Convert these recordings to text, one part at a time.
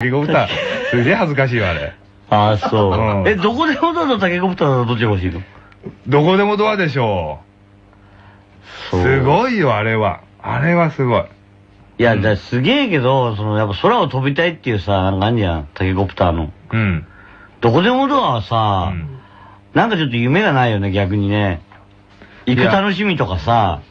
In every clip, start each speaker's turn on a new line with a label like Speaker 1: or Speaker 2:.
Speaker 1: タケコプター、すげえ恥ずかしいわ、あれ。
Speaker 2: ああ、そう。
Speaker 1: うん
Speaker 2: え、どこでもドアとタケコプターだとどっちが欲しいの？
Speaker 1: どこでもドアでしょう。す
Speaker 2: い。
Speaker 1: ごいよ、あれは。あれはすごい。
Speaker 2: いや、じゃあすげえけど、その、やっぱ空を飛びたいっていうさ、なんかあんじゃん、タケコプターの。
Speaker 1: うん。
Speaker 2: どこでもドアはさ、
Speaker 1: うん
Speaker 2: なんかちょっと夢がないよね、逆にね。行く楽しみとかさ、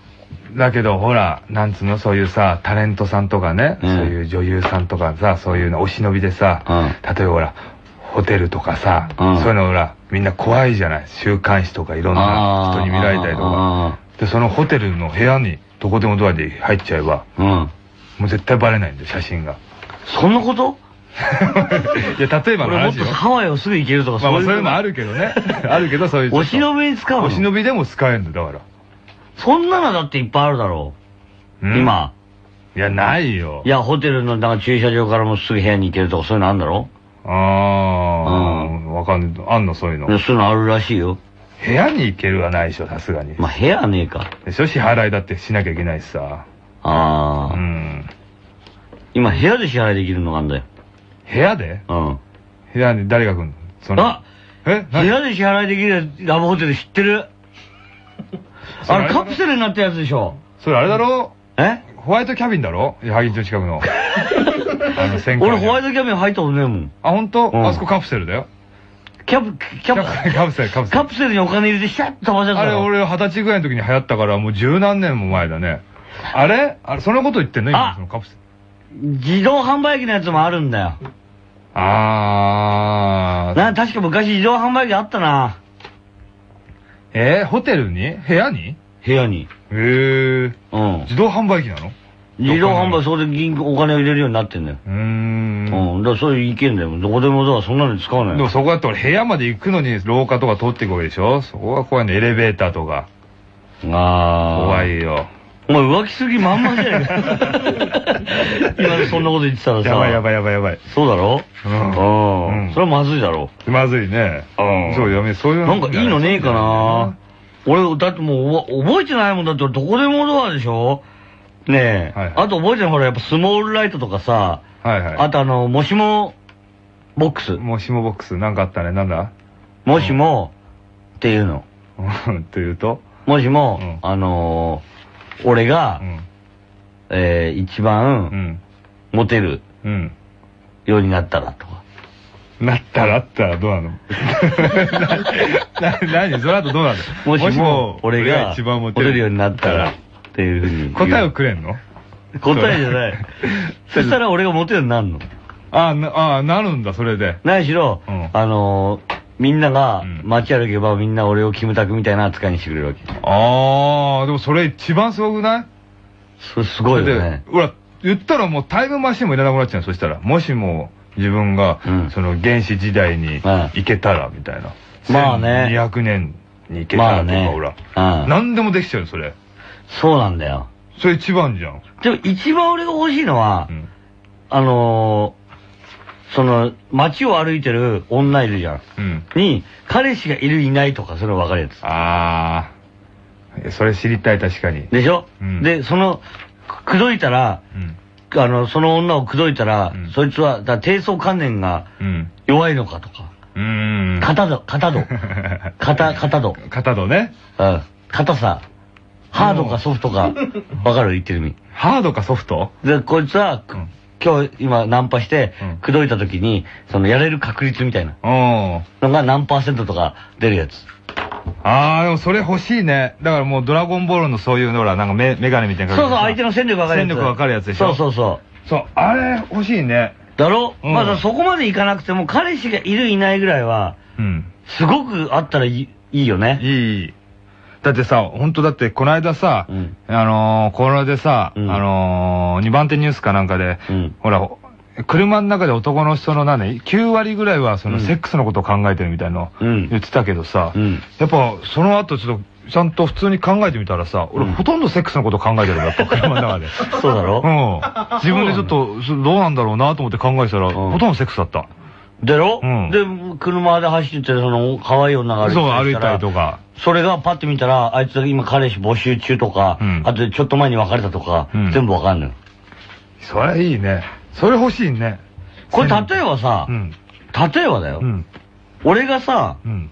Speaker 1: だけど、ほら、なんつうの、そういうさ、タレントさんとかね、
Speaker 2: うん
Speaker 1: そういう女優さんとかさ、そういうのお忍びでさ、
Speaker 2: うん
Speaker 1: 例えばほら、ホテルとかさ、
Speaker 2: うん
Speaker 1: そういうのほら、みんな怖いじゃない？週刊誌とかいろんな人に見られたりとか。
Speaker 2: あ
Speaker 1: で、そのホテルの部屋にどこでもドアで入っちゃえば、
Speaker 2: ーうん。
Speaker 1: もう絶対バレないんだよ、写真が。
Speaker 2: そんなこと？
Speaker 1: いや、例えばの
Speaker 2: 俺もっと。ハワイをすぐ行けるとか
Speaker 1: まあまあそういうのもあるけどね。あるけど、そういうちょっと。
Speaker 2: お忍びに使うの？
Speaker 1: お忍びでも使えるんだよ、だから。
Speaker 2: そんなのだっていっぱいあるだろう。
Speaker 1: うん
Speaker 2: 今。
Speaker 1: いや、ないよ。
Speaker 2: いや、ホテルのなんか駐車場からもすぐ部屋に行けるとかそういうのあるんだろ
Speaker 1: ああ、わかんない。あんの、そういうの。
Speaker 2: でそういうのあるらしいよ。
Speaker 1: 部屋に行けるはないでしょ、さすがに。
Speaker 2: まあ、部屋はねえか。
Speaker 1: でしょ、支払いだってしなきゃいけないしさ。
Speaker 2: ああ、
Speaker 1: うん。
Speaker 2: 今部屋で支払いできるのがあんだよ。
Speaker 1: 部屋で？
Speaker 2: うん。
Speaker 1: 部屋に誰が来るの？その
Speaker 2: あ
Speaker 1: え
Speaker 2: 部屋で支払いできるラブホテル知ってる？あれカプセルになったやつでしょ
Speaker 1: それあれだろ？
Speaker 2: え？
Speaker 1: ホワイトキャビンだろ？矢作町近くの。あの、
Speaker 2: 俺ホワイ
Speaker 1: ト。
Speaker 2: トキャビン入ったことねえもん。
Speaker 1: あ、本当？
Speaker 2: うん
Speaker 1: あそこカプセルだよ。
Speaker 2: キャプ、キャプ、
Speaker 1: カプセル、カプセル。
Speaker 2: カプセルにお金入れてシャッと飛ばせた
Speaker 1: あれ、俺二十歳ぐらいの時に流行ったから、もう十何年も前だね。あれ？あれ、そのこと言ってんの？今
Speaker 2: あ
Speaker 1: そのカプセル。
Speaker 2: 自動販売機のやつもあるんだよ。
Speaker 1: あー。
Speaker 2: な、確か昔自動販売機あったな。
Speaker 1: えー、ホテルに？部屋に？
Speaker 2: 部屋に。
Speaker 1: へー。
Speaker 2: うん。
Speaker 1: 自動販売機なの？
Speaker 2: 自動販売、そこで銀行お金を入れるようになってんだよ。
Speaker 1: うーん。
Speaker 2: うん。だからそういう意見だよ。どこでもだからそんなのに使わない
Speaker 1: でもそこだって俺部屋まで行くのに廊下とか通っていくわけでしょ？そこが怖いのエレベーターとか。
Speaker 2: ああ。
Speaker 1: 怖。いよ。
Speaker 2: お前浮気する気満々じゃないか。今そんなこと言ってたらさ。
Speaker 1: やばいやばいやばいやばい。
Speaker 2: そうだろ？
Speaker 1: うん
Speaker 2: うん。
Speaker 1: うん
Speaker 2: それはまずいだろ。
Speaker 1: まずいね。
Speaker 2: うん
Speaker 1: そうやめ、そういうの。
Speaker 2: なんかいいのねえかな俺、だってもう覚えてないもんだって俺どこでもドアでしょ？ねえ。
Speaker 1: はいはい
Speaker 2: あと覚えてないほらやっぱスモールライトとかさ、
Speaker 1: はいはい。
Speaker 2: あとあの、もしもボックス。
Speaker 1: もう下ボックスなんかあったね。なんだ？
Speaker 2: もしも、っていうの。
Speaker 1: うん というと？
Speaker 2: もしも、
Speaker 1: うん
Speaker 2: あのー俺が、
Speaker 1: うん。
Speaker 2: えー、一
Speaker 1: う
Speaker 2: 番、
Speaker 1: ん。
Speaker 2: モテる
Speaker 1: うん。
Speaker 2: ようになったらとか。
Speaker 1: なったらあったらどうなの？な、な、にその後どうなの？
Speaker 2: もしも、俺が、
Speaker 1: 一番モ
Speaker 2: モ
Speaker 1: テる
Speaker 2: テるようになったら、っていうふうに言う。
Speaker 1: 答えをくれんの？
Speaker 2: 答えじゃない。そしたら俺がモテるようになるの？
Speaker 1: あな、あなるんだ、それで。
Speaker 2: 何しろ、
Speaker 1: うん
Speaker 2: あのーみんなが
Speaker 1: うん
Speaker 2: 街歩けばみんな俺をキムタクみたいな扱いにしてくれるわけ。
Speaker 1: ああ、でもそれ一番すごくない？
Speaker 2: それすごいよ
Speaker 1: で
Speaker 2: ね。
Speaker 1: ほら、言ったらもうタイムマシンもいらなくなっちゃうそしたら。もしも自分が、
Speaker 2: うん
Speaker 1: その原始時代に行けたら、みたいな。
Speaker 2: まあね
Speaker 1: 200年に行けたらとか。ほら。
Speaker 2: うん。
Speaker 1: 何でもできちゃうよ、それ。
Speaker 2: そうなんだよ。
Speaker 1: それ一番じゃん。
Speaker 2: でも一番俺が欲しいのは、
Speaker 1: うん。
Speaker 2: あのーその、街を歩いてる女いるじゃん。
Speaker 1: うん。
Speaker 2: に、彼氏がいるいないとか、それ分かるやつ。
Speaker 1: ああ。それ知りたい、確かに。
Speaker 2: でしょ、
Speaker 1: うん
Speaker 2: で、その、く口説いたら、
Speaker 1: うん。
Speaker 2: あの、その女を口説いたら、
Speaker 1: うん
Speaker 2: そいつは、だ低層観念が
Speaker 1: うん。
Speaker 2: 弱いのかとか。
Speaker 1: うーん。
Speaker 2: 肩度、肩度。肩、肩度。
Speaker 1: 肩とね。
Speaker 2: うん。硬さ。ハードかソフトか、わかる？言ってる意味。
Speaker 1: ハードかソフト？
Speaker 2: で、こいつは、く
Speaker 1: うん
Speaker 2: 今日、今、ナンパして
Speaker 1: うん、
Speaker 2: 口説いた時に、その、やれる確率みたいな
Speaker 1: うん。
Speaker 2: のが何パーセントとか出るやつ。
Speaker 1: ああ、でもそれ欲しいね。だからもうドラゴンボールのそういうのほら、なんかメメガネみたいな
Speaker 2: そうそう、相手の戦力分かるやつ。
Speaker 1: 戦力分かるやつでしょ？
Speaker 2: そうそうそう。
Speaker 1: そう、あれ欲しいね。
Speaker 2: だろ、
Speaker 1: うん
Speaker 2: まだそこまでいかなくても、彼氏がいるいないぐらいは、
Speaker 1: うん。
Speaker 2: すごくあったらいいいいよね。
Speaker 1: いい。だってさ、本当だってこの間さ、
Speaker 2: うん。
Speaker 1: あのー、コロナでさ、
Speaker 2: うん。
Speaker 1: あのー、2番手ニュースかなんかで、
Speaker 2: うん。
Speaker 1: ほら、車の中で男の人の何、9割ぐらいはその
Speaker 2: うん。
Speaker 1: セックスのことを考えてるみたいなの
Speaker 2: うん。
Speaker 1: 言ってたけどさ、
Speaker 2: うん。
Speaker 1: やっぱその後ちょっとちゃんと普通に考えてみたらさ、俺
Speaker 2: うん。
Speaker 1: ほとんどセックスのこと考えてるんだった、車の中で。
Speaker 2: そうだろ？
Speaker 1: うん。自分でちょっと、そどうなんだろうなと思って考えてたら、
Speaker 2: ん。
Speaker 1: ほとんどセックスだった。
Speaker 2: でろ、
Speaker 1: うん。
Speaker 2: で、車で走ってて、その、可愛い女が歩いて
Speaker 1: そう、歩い
Speaker 2: た
Speaker 1: たりとか。
Speaker 2: それがパッて見たら、あいつ今彼氏募集中とか、
Speaker 1: うん
Speaker 2: あとちょっと前に別れたとか、
Speaker 1: うん
Speaker 2: 全部わかんのよ。
Speaker 1: それいいね。それ欲しいね。
Speaker 2: これ例えばさ
Speaker 1: う、ん。
Speaker 2: 例えばだよ
Speaker 1: う。ん。
Speaker 2: 俺がさ、
Speaker 1: うん。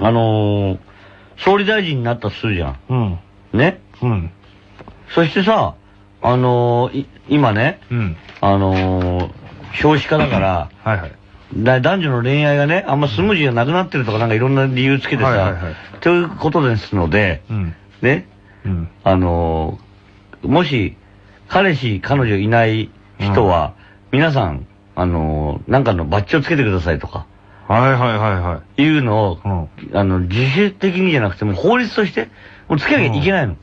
Speaker 2: あのー、総理大臣になったとするじゃん。
Speaker 1: うん。
Speaker 2: ね？
Speaker 1: うん。
Speaker 2: そしてさ、あのー、い今ね、
Speaker 1: うん。
Speaker 2: あのー、少子化だから、
Speaker 1: はいはい。
Speaker 2: だ男女の恋愛がね、あんまスムージーがなくなってるとかなんかいろんな理由つけてさ、ということですので、
Speaker 1: うん。
Speaker 2: ね、
Speaker 1: うん。
Speaker 2: あのー、もし、彼氏、彼女いない人は、皆さん、あのー、なんかのバッジをつけてくださいとか、
Speaker 1: はいはいはいはい。
Speaker 2: いうのを、
Speaker 1: うん。
Speaker 2: あの、自主的にじゃなくても法律として、もうつけなきゃいけないの。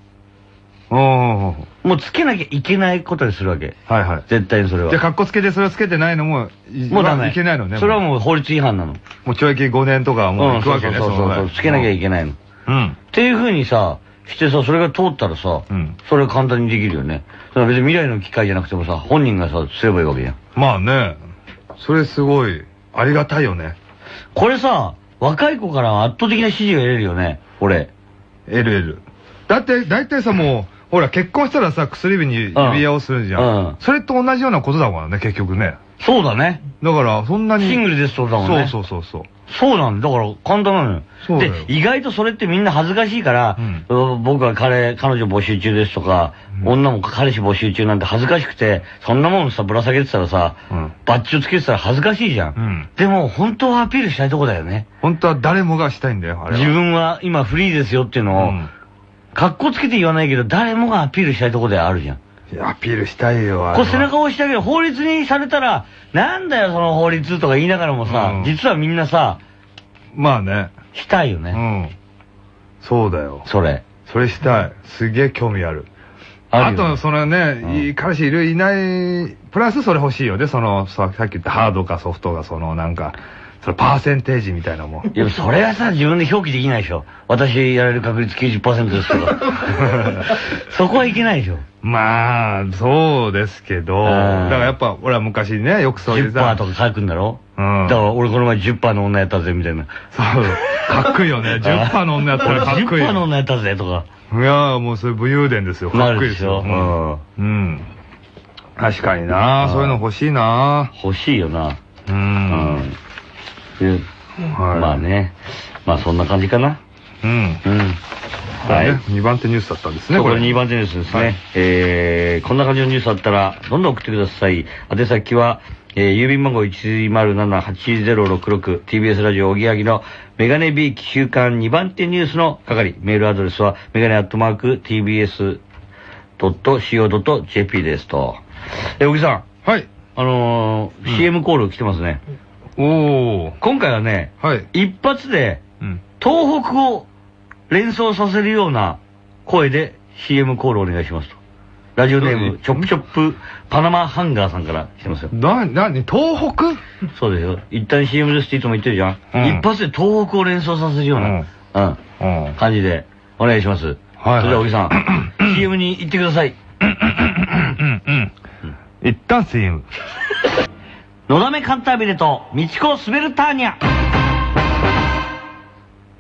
Speaker 2: もうつけなきゃいけないことにするわけ。
Speaker 1: はいはい。
Speaker 2: 絶対にそれは。
Speaker 1: じゃあ、格好つけてそれをつけてないのも、い
Speaker 2: もうダメ。
Speaker 1: いけないのね。
Speaker 2: それは
Speaker 1: う。
Speaker 2: もう法律違反なの。
Speaker 1: もう懲役5年とかはもう行くわけね、
Speaker 2: そうそうそう。つけなきゃい
Speaker 1: け
Speaker 2: けないの。っ
Speaker 1: うん。
Speaker 2: ていう風にさ、してさ、それが通ったらさ、
Speaker 1: うん。
Speaker 2: それは簡単にできるよね。それは別に未来の機会じゃなくてもさ、本人がさ、すればいいわけじゃん。
Speaker 1: まあね、それすごい、ありがたいよね。
Speaker 2: これさ、若い子からは圧倒的な支持が得れるよね、俺。
Speaker 1: LL。だって、大体さ、もう、ほら、結婚したらさ、薬指に指輪をするじゃん。
Speaker 2: うん
Speaker 1: それと同じようなことだもんね、結局ね。
Speaker 2: そうだね。
Speaker 1: だから、そんなに。
Speaker 2: シングルですってことだもんね。
Speaker 1: そうそうそうそう。
Speaker 2: そうなんだ。だから簡単なのよ。
Speaker 1: そうだよ
Speaker 2: で、意外とそれってみんな恥ずかしいから、うん僕は彼、彼女募集中ですとか、
Speaker 1: うん
Speaker 2: 女も彼氏募集中なんて恥ずかしくて、そんなもんさ、ぶら下げてたらさ、
Speaker 1: うん。
Speaker 2: バッジをつけてたら恥ずかしいじゃん。
Speaker 1: うん。
Speaker 2: でも、本当はアピールしたいとこだよね。
Speaker 1: 本当は誰もがしたいんだよ、あれは。
Speaker 2: 自分は今フリーですよっていうのを、
Speaker 1: うん
Speaker 2: 格好つけて言わないけど、誰もがアピールしたいとこではあるじゃん。
Speaker 1: アピールしたいよ、あれは
Speaker 2: こう背中を押してあげる。法律にされたら、なんだよその法律とか言いながらもさ、
Speaker 1: うん
Speaker 2: 実はみんなさ、
Speaker 1: まあね。
Speaker 2: したいよね。
Speaker 1: うん。そうだよ。
Speaker 2: それ。
Speaker 1: それしたい。すげえ興味ある。あ
Speaker 2: あるよね
Speaker 1: と、そのね、
Speaker 2: うん
Speaker 1: いい彼氏いるいない、プラスそれ欲しいよね。その、ささっき言ったハードかソフトが、そのなんか、そのパーセンテージみたいなもん。
Speaker 2: いや、それはさ、自分で表記できないでしょ。私やれる確率90%ですとか。そこはいけないでしょ。
Speaker 1: まあ、そうですけど、だからやっぱ、俺は昔ね、よくそういう
Speaker 2: 10%
Speaker 1: さ、
Speaker 2: とか書くんだろ
Speaker 1: うん
Speaker 2: だから俺この前10%の女やったぜ、みたいな。
Speaker 1: そう、かっこいいよね。10%の女やったらかっこいい。
Speaker 2: 10%の女やったぜ、とか。
Speaker 1: いやーもうそれ武勇伝ですよ。か
Speaker 2: な
Speaker 1: っこいいですよ。
Speaker 2: うん。
Speaker 1: うん。うん。確かにな
Speaker 2: うん
Speaker 1: そういうの欲しいな
Speaker 2: 欲しいよな。
Speaker 1: う。はい
Speaker 2: まあね。まあそんな感じかな。
Speaker 1: うん。
Speaker 2: うん。
Speaker 1: は。
Speaker 2: はいい。
Speaker 1: 2番手ニュースだったんですね、
Speaker 2: これ
Speaker 1: れ
Speaker 2: 2番手ニュースですね。
Speaker 1: はい
Speaker 2: えー、こんな感じのニュースあったら、どんどん送ってください。宛先は、えー、郵便番号107-8066、TBS ラジオおぎやぎのメガネビーキ週間2番手ニュースの係。メールアドレスは、メガネアットマーク TBS.CO.jp ですと。えー、小木さん、
Speaker 1: はい。
Speaker 2: あのー
Speaker 1: うん
Speaker 2: CM コール来てますね。
Speaker 1: おー。
Speaker 2: 今回はね、
Speaker 1: はい。
Speaker 2: 一発で
Speaker 1: うん。
Speaker 2: 東北を連想させるような声で CM コールお願いしますと。ラジオネーム、
Speaker 1: うん
Speaker 2: チョップチョップパナマハンガーさんから来てますよ。
Speaker 1: な、なに、東北？
Speaker 2: そうですよ。一旦 CM ですっていつも言ってるじゃん。
Speaker 1: うん
Speaker 2: 一発で東北を連想させるような、うん、
Speaker 1: うん。
Speaker 2: 感じでお願いします。
Speaker 1: はい
Speaker 2: それでは小木さん、CM に行ってください。
Speaker 1: うん、うん。一旦 CM。
Speaker 2: のだめカンタービレと、みちこスベルターニャ。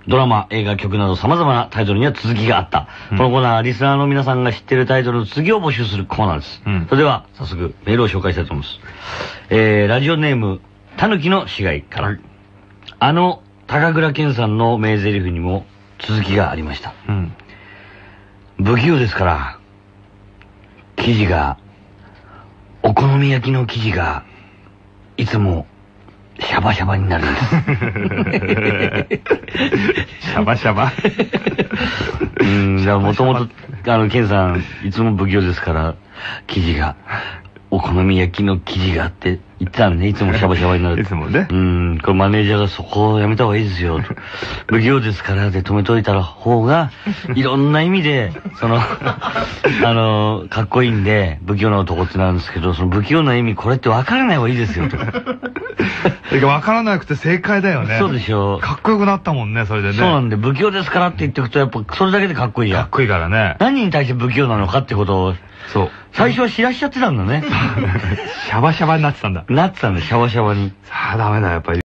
Speaker 2: ドラマ、映画、曲など様々なタイトルには続きがあった。
Speaker 1: うん
Speaker 2: このコーナーはリスナーの皆さんが知っているタイトルの次を募集するコーナーです。
Speaker 1: うん
Speaker 2: それでは、早速メールを紹介したいと思います。えー、ラジオネーム、たぬきの死骸から。あの、高倉健さんの名台詞にも続きがありました。
Speaker 1: うん。
Speaker 2: 不器用ですから、生地が、お好み焼きの生地が、いつも、シャバシャバになるんです。
Speaker 1: シャバシャバ。
Speaker 2: うん、じゃあもともと、あの、ケンさん、いつも不器用ですから、生地が、お好み焼きの生地があって言ってたんね、いつもシャバシャバになる。
Speaker 1: いつもね
Speaker 2: うん、これマネージャーがそこをやめた方がいいですよ。不器用ですからで止めといた方が、いろんな意味で、その、あの、かっこいいんで、不器用な男ってなるんですけど、その不器用な意味、これって分からない方がいいですよ、と。
Speaker 1: てか分からなくて正解だよね。
Speaker 2: そうでしょう。
Speaker 1: かっこよくなったもんね、それでね。
Speaker 2: そうなんで、不器用ですからって言ってくと、やっぱ、それだけでかっこいいじゃん。
Speaker 1: かっこいいからね。
Speaker 2: 何に対して不器用なのかってことを、
Speaker 1: そう。
Speaker 2: 最初は知らしちゃってたんだね。
Speaker 1: シャバシャバになってたんだ。
Speaker 2: なってたんだ、シャワシャワに。
Speaker 1: さあ、ダメだ、やっぱり。